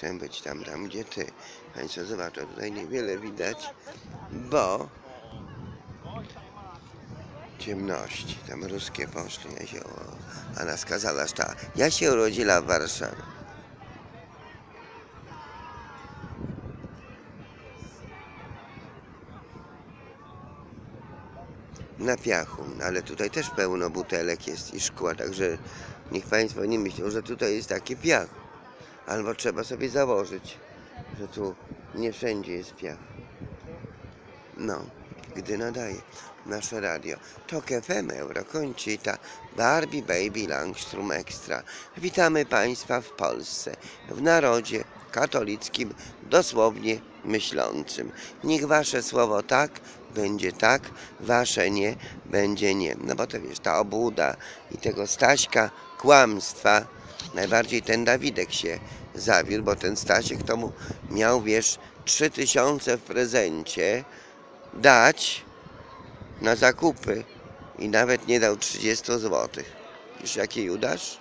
Chcę być tam, tam gdzie ty. Państwo zobaczą, tutaj niewiele widać, bo ciemności. Tam ruskie poszli. Ja się, o, ona skazała, że ta, ja się urodziła w Warszawie. Na piachu, no ale tutaj też pełno butelek jest i szkła, także niech Państwo nie myślą, że tutaj jest taki piach. Albo trzeba sobie założyć, że tu nie wszędzie jest piach. No, gdy nadaje nasze radio. Tok FM Eurokoncita, Barbie Baby Langstrom Extra. Witamy Państwa w Polsce, w narodzie katolickim, dosłownie myślącym. Niech Wasze słowo tak będzie tak, Wasze nie będzie nie. No bo to wiesz, ta obłuda i tego Staśka kłamstwa, najbardziej ten Dawidek się zawiódł, bo ten Stasiek to mu miał, wiesz, trzy tysiące w prezencie dać na zakupy i nawet nie dał 30 złotych. Wiesz jaki Judasz?